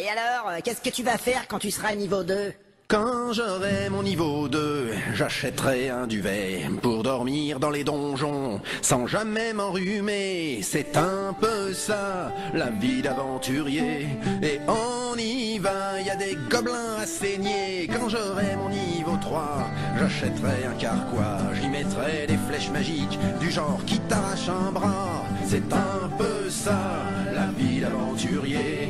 Et alors, euh, qu'est-ce que tu vas faire quand tu seras niveau 2 Quand j'aurai mon niveau 2, j'achèterai un duvet pour dormir dans les donjons sans jamais m'enrhumer. C'est un peu ça, la vie d'aventurier. Et on y va, y a des gobelins à saigner. Quand j'aurai mon niveau 3, j'achèterai un carquois. J'y mettrai des flèches magiques du genre qui t'arrache un bras. C'est un peu ça, la vie d'aventurier.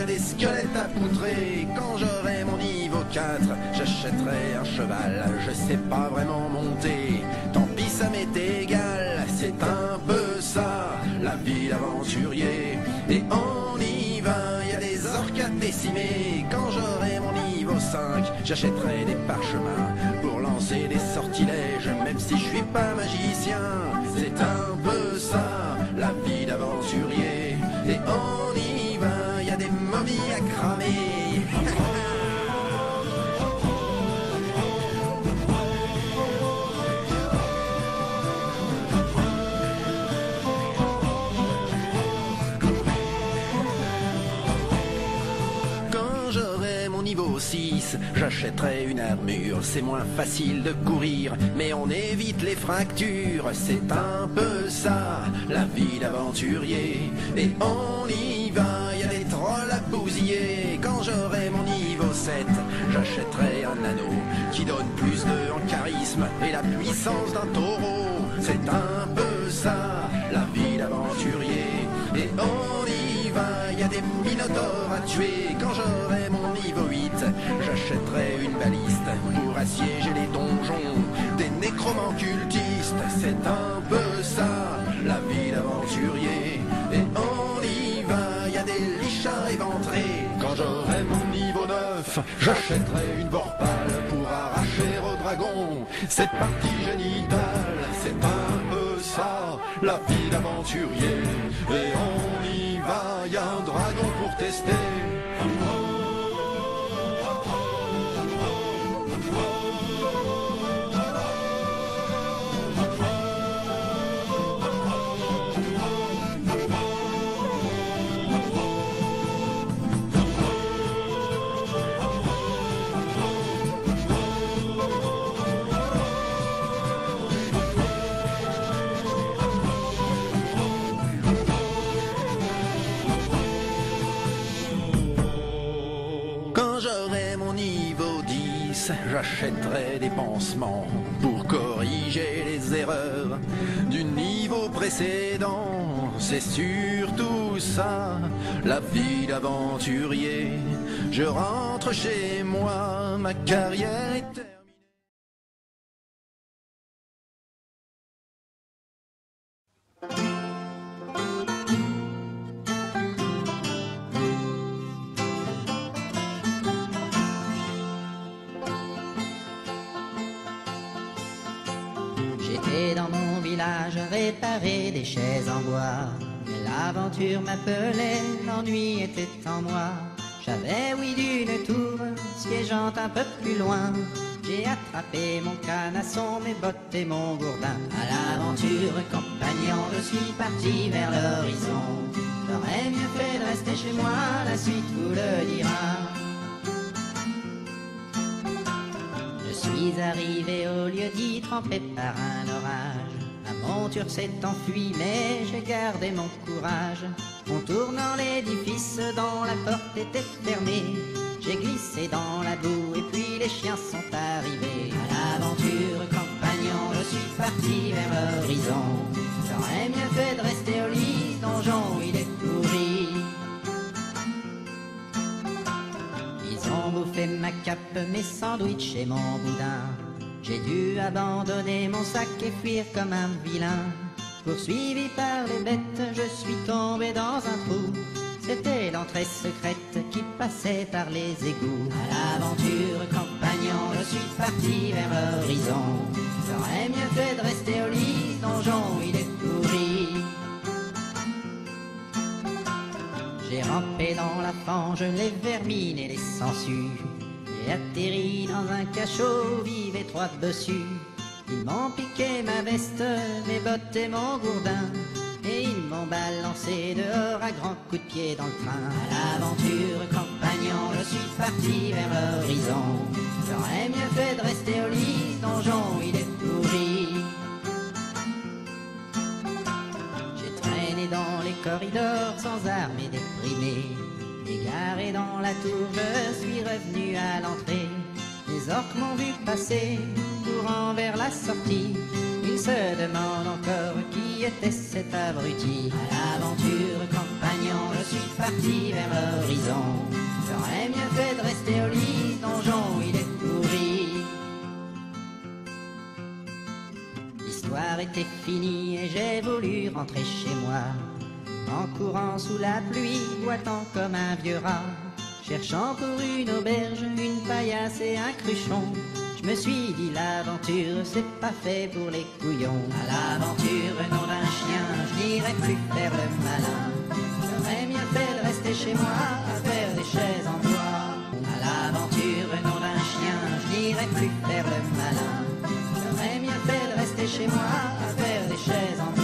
Va, des squelettes à poutrer. Quand j'aurai mon niveau 4, j'achèterai un cheval. Je sais pas vraiment monter, tant pis ça m'est égal. C'est un peu ça, la vie d'aventurier. Et on y va, y a des orques à décimer. Quand j'aurai mon niveau 5, j'achèterai des parchemins pour lancer des sortilèges, même si je suis pas magicien. C'est un peu ça, la vie d'aventurier. Et on y j'achèterai une armure. C'est moins facile de courir, mais on évite les fractures. C'est un peu ça, la vie d'aventurier. Et on y va, y a des trolls à bousiller. Quand j'aurai mon niveau 7, j'achèterai un anneau qui donne plus de en charisme et la puissance d'un taureau. C'est un peu ça, la vie d'aventurier. Et on y va, y a des minotaures à tuer quand j'aurai j'achèterai une baliste pour assiéger les donjons des nécromants cultistes. C'est un peu ça, la vie d'aventurier. Et on y va, y a des lichards éventrés. Quand j'aurai mon niveau 9, j'achèterai une vorpale pour arracher au dragon cette partie génitale. C'est un peu ça, la vie d'aventurier. Et on y va, y a un dragon pour tester. J'aurai mon niveau 10, j'achèterai des pansements pour corriger les erreurs du niveau précédent. C'est surtout ça, la vie d'aventurier. Je rentre chez moi, ma carrière est J'étais dans mon village réparer des chaises en bois. Mais l'aventure m'appelait, l'ennui était en moi. J'avais oui d'une tour, siégeant un peu plus loin. J'ai attrapé mon canasson, mes bottes et mon gourdin. À l'aventure, compagnon, je suis parti vers l'horizon. J'aurais mieux fait de rester chez moi, la suite vous le dira. Je suis arrivé au lieu dit trempé par un orage. La monture s'est enfuie, mais j'ai gardé mon courage. Contournant l'édifice dont la porte était fermée, j'ai glissé dans la boue et puis les chiens sont arrivés. À l'aventure, compagnon, je suis parti vers l'horizon. J'aurais mieux fait de rester au lit, donjon il est pourri. Ils ont bouffé ma cape, mes sandwichs et mon boudin. J'ai dû abandonner mon sac et fuir comme un vilain. Poursuivi par les bêtes, je suis tombé dans un trou. C'était l'entrée secrète qui passait par les égouts. À l'aventure, compagnon, je suis parti vers l'horizon. J'aurais mieux fait de rester au lit, donjon il est pourri. J'ai rampé dans la fange, les vermines et les sangsues. J'ai atterri dans un cachot, vivait trois bossus. Ils m'ont piqué ma veste, mes bottes et mon gourdin. Et ils m'ont balancé dehors à grands coups de pied dans le train. À l'aventure campagnant, je suis parti vers l'horizon. J'aurais mieux fait de rester au lit, ce donjon il est pourri. J'ai traîné dans les corridors sans armes et déprimé. Égaré dans la tour, je suis revenu à l'entrée. Les orques m'ont vu passer, courant vers la sortie. Ils se demandent encore qui était cet abruti. À l'aventure compagnon, je suis parti vers l'horizon. J'aurais mieux fait de rester au lit, donjon il est pourri. L'histoire était finie et j'ai voulu rentrer chez moi. En courant sous la pluie, boitant comme un vieux rat. Cherchant pour une auberge, une paillasse et un cruchon. Je me suis dit l'aventure, c'est pas fait pour les couillons. À l'aventure, nom d'un chien, je n'irai plus faire le malin. J'aurais mieux fait de rester chez moi, à faire des chaises en bois. À l'aventure, nom d'un chien, je plus faire le malin. J'aurais mieux fait de rester chez moi, à faire des chaises en bois.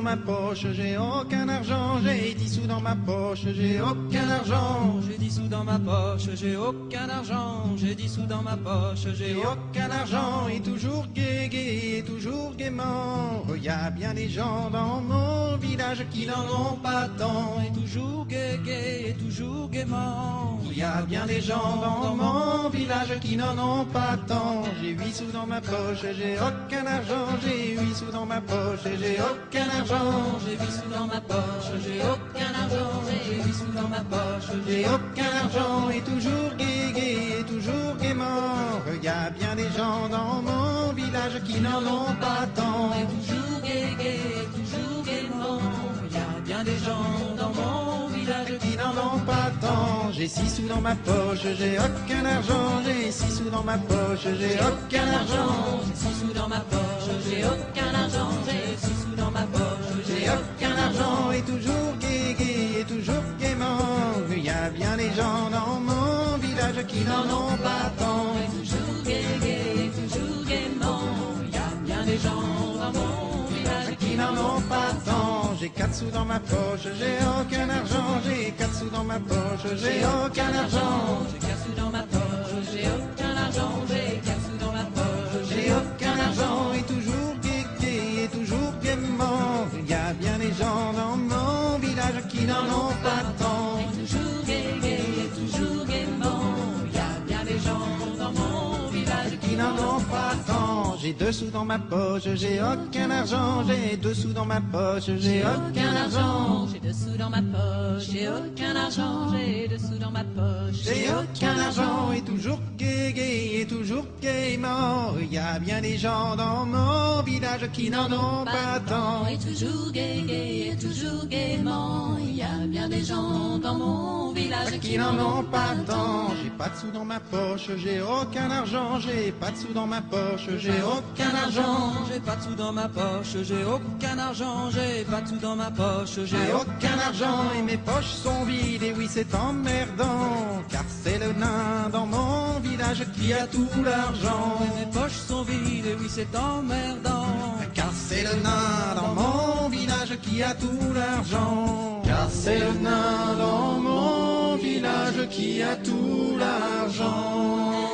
Dans ma poche, j'ai aucun argent, j'ai dix sous dans ma poche, j'ai aucun argent. J'ai 10 sous dans ma poche, j'ai aucun argent. J'ai 10 sous dans ma poche, j'ai aucun argent et toujours gai, gai, et toujours gaiement. Il y a bien des gens dans mon village qui n'en ont pas tant. Et toujours gai, gai, et toujours gaiement. Il y a bien des gens dans mon village qui n'en ont pas tant. J'ai huit sous dans ma poche, j'ai aucun argent. J'ai huit sous dans ma poche, j'ai aucun argent. J'ai 8 sous dans ma poche, j'ai aucun 8 sous dans ma poche, J'ai aucun argent et toujours gai, gai, et toujours gaiement. Il y a bien des gens dans mon village qui n'en ont pas tant. Et toujours gai, gai, et toujours gaiement. Il y a bien des gens dans mon village qui n'en ont pas tant. J'ai six sous dans ma poche, j'ai aucun argent. J'ai six sous dans ma poche, j'ai aucun argent. J'ai 6 sous dans ma poche, j'ai aucun argent. J'ai 6 sous dans ma poche, J'ai aucun argent et toujours gai, des gens dans mon village qui n'en ont pas tant. toujours gai, gai, et toujours gaiement. Il y a bien des gens dans mon village qui n'en ont pas tant. J'ai quatre sous dans ma poche, j'ai aucun argent. J'ai quatre sous dans ma poche, j'ai aucun argent. J'ai 4 sous dans ma poche, j'ai aucun argent. J'ai 4 sous dans ma poche, J'ai aucun argent et toujours gai, gai, et toujours gaiement. Il y a bien des gens dans mon village qui n'en ont pas tant. J'ai deux sous dans ma poche, j'ai aucun argent. J'ai deux sous dans ma poche, j'ai aucun argent. J'ai deux sous dans ma poche, j'ai aucun argent. J'ai deux sous dans ma poche, J'ai aucun argent et toujours gai, gai, et toujours gaiement. Il y a bien des gens dans mon village qui n'en ont pas tant. Et toujours gai, gai, et toujours gaiement. Il y a bien des gens dans mon village qui n'en ont pas tant. J'ai pas de sous dans ma poche, j'ai aucun argent. J'ai pas de sous dans ma poche, j'ai aucun argent. J'ai pas sous dans ma poche, j'ai aucun argent, j'ai pas sous dans ma poche, J'ai j'ai aucun argent et mes poches sont vides et oui c'est emmerdant car c'est le nain dans mon village qui a tout l'argent. Et mes poches sont vides, et oui c'est emmerdant. Car c'est le nain dans mon village qui a tout l'argent. Car c'est le nain dans mon village qui a tout l'argent.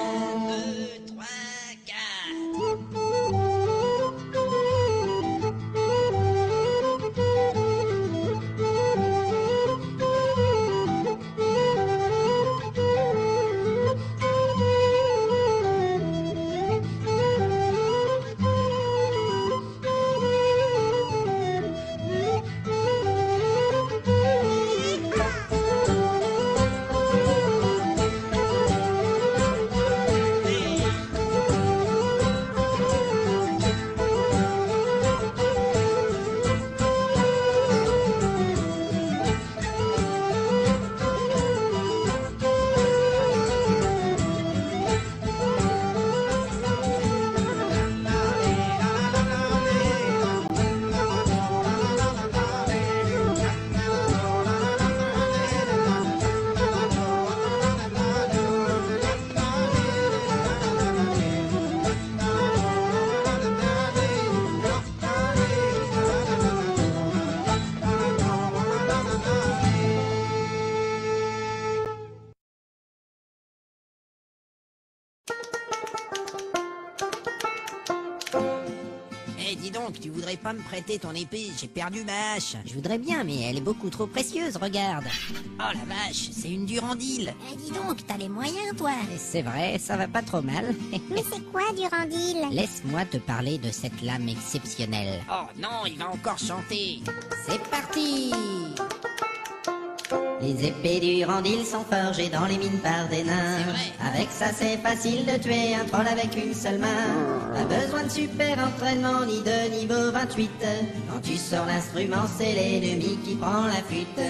Pas me prêter ton épée J'ai perdu ma hache. Je voudrais bien, mais elle est beaucoup trop précieuse, regarde. Oh la vache, c'est une durandile. Eh, dis donc, t'as les moyens, toi. Et c'est vrai, ça va pas trop mal. Mais c'est quoi, Durandil Laisse-moi te parler de cette lame exceptionnelle. Oh non, il va encore chanter. C'est parti Les épées du Randil sont forgées dans les mines par des nains. Avec ça, c'est facile de tuer un troll avec une seule main. Pas besoin de super entraînement ni de niveau 28. Quand tu sors l'instrument, c'est l'ennemi qui prend la fuite.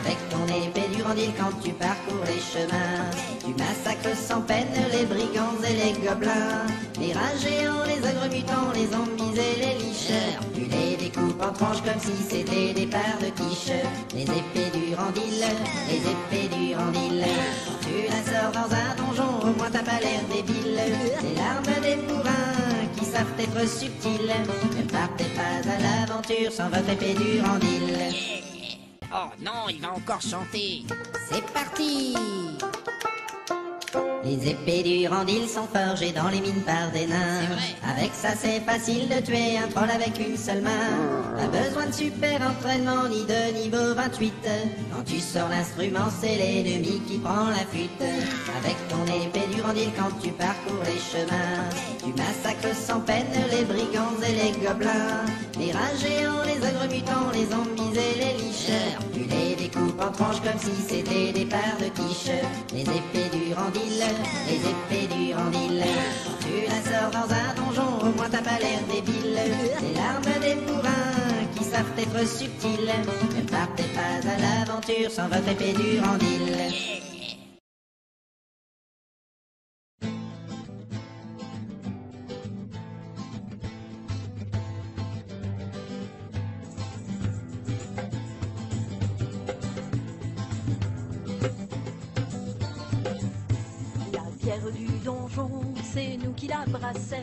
Avec ton épée du Randil, quand tu parcours les chemins, tu massacres sans peine les brigands et les gobelins. Les rats géants, les ogres mutants, les zombies et les licheurs. Tu les découpes en tranches comme si c'était des parts de quiche. Les épées les épées du Randil. Quand tu la sors dans un donjon, au moins t'as pas l'air débile. C'est l'arme des bourrins qui savent être subtiles. Ne partez pas à l'aventure sans votre épée du Randil. Oh non, il va encore chanter. C'est parti Les épées du Randil sont forgées dans les mines par des nains. Avec ça, c'est facile de tuer un troll avec une seule main. Pas besoin de super entraînement ni de niveau 28. Quand tu sors l'instrument, c'est l'ennemi qui prend la fuite. Avec ton épée du Randil, quand tu parcours les chemins, tu massacres sans peine les brigands et les gobelins. Les rats géants, les ogres mutants, les zombies et les licheurs. Tu les découpes en tranches comme si c'était des parts de quiche. Les épées du Randil, les épées du. Quand tu la sors dans un donjon, au moins t'as pas l'air débile. C'est l'arme des bourrins qui savent être subtiles. Ne partez pas à l'aventure sans votre épée du Randil. C'est nous qui la brassons.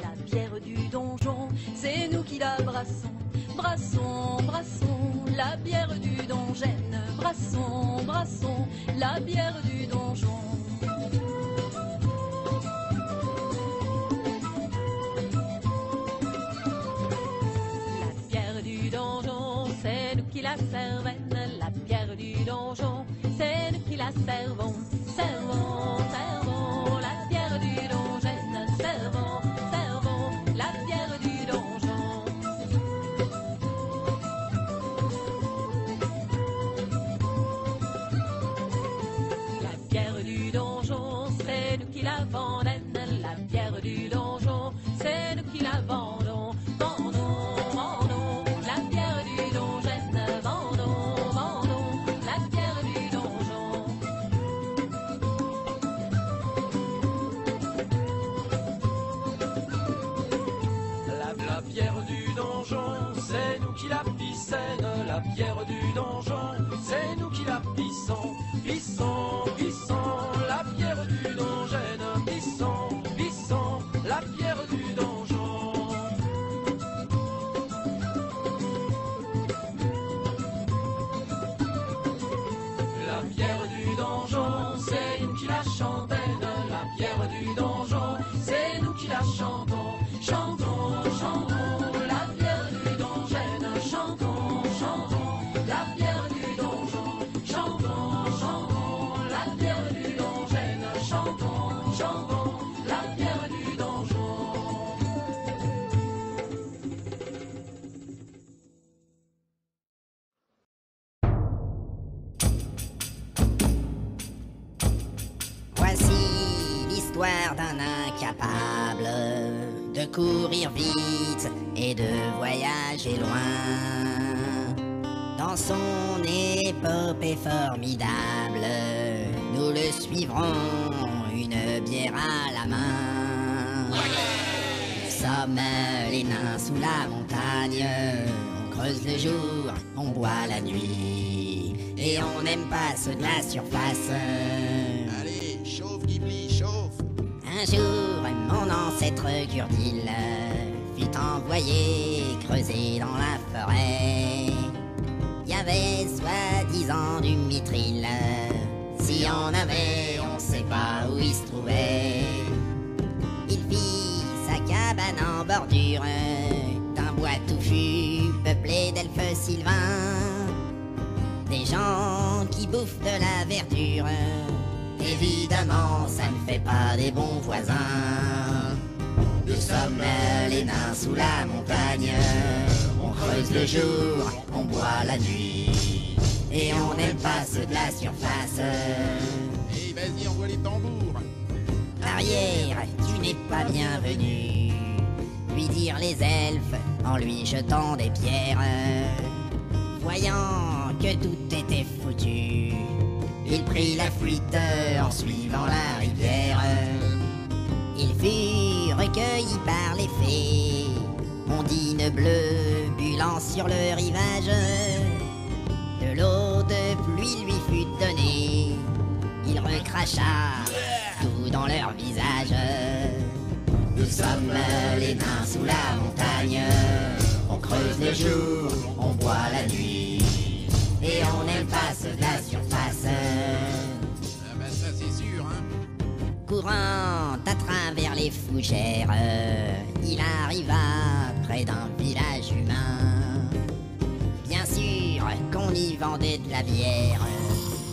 La bière du donjon, c'est nous qui la brassons. Brassons, brassons, la bière du donjon. Brassons, brassons, la bière du donjon. Courir vite et de voyager loin. Dans son épopée formidable, nous le suivrons, une bière à la main. Nous sommes les nains sous la montagne, on creuse le jour, on boit la nuit, et on n'aime pas ceux de la surface. Allez, chauffe Ghibli, chauffe Un jour, mon ancêtre Gurdil fut envoyé creuser dans la forêt. Il y avait soi-disant du mitril. Si on avait, on sait pas où il se trouvait. Il fit sa cabane en bordure d'un bois Sylvain. Des gens qui bouffent de la verdure. Évidemment, ça ne fait pas des bons voisins. Sommes les nains sous la montagne. On creuse le jour, on boit la nuit. Et on n'aime pas ceux de la surface. Et vas-y, envoie les tambours. Arrière, tu n'es pas bienvenu. Lui dire les elfes en lui jetant des pierres. Voyant que tout était foutu, il prit la fuite en suivant la rivière. Il fut recueilli par les fées, ondine bleue bulant sur le rivage. De l'eau de pluie lui fut donnée, il recracha tout dans leur visage. Nous sommes les nains sous la montagne, on creuse le jour, on boit la nuit, et on n'aime pas ceux de la surface. Ah bah ça c'est sûr, hein. Courant fougères, il arriva près d'un village humain. Bien sûr qu'on y vendait de la bière,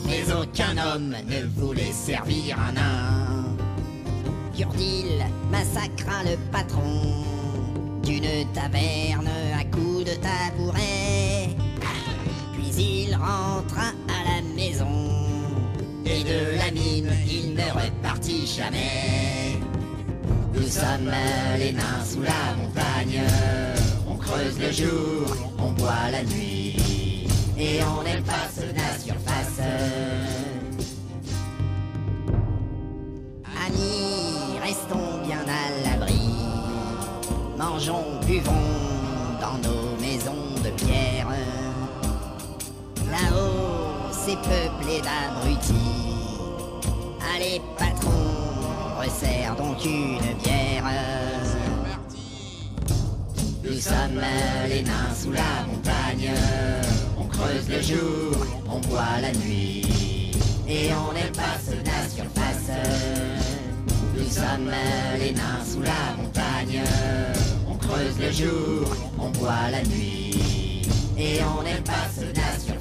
mais aucun homme ne voulait servir un nain. Gurdil massacra le patron d'une taverne à coups de tabouret. Puis il rentra à la maison et de la mine il ne repartit jamais. Nous sommes les nains sous la montagne, on creuse le jour, on boit la nuit, et on n'aime pas ceux de la surface. Amis, restons bien à l'abri, mangeons, buvons dans nos maisons de pierre. Là-haut, c'est peuplé d'abrutis. Allez, patron, resserre donc une bière. Nous sommes les nains sous la montagne. On creuse le jour, on boit la nuit. Et on de la surface. Nous sommes les nains sous la montagne. On creuse le jour, on boit la nuit. Et on de la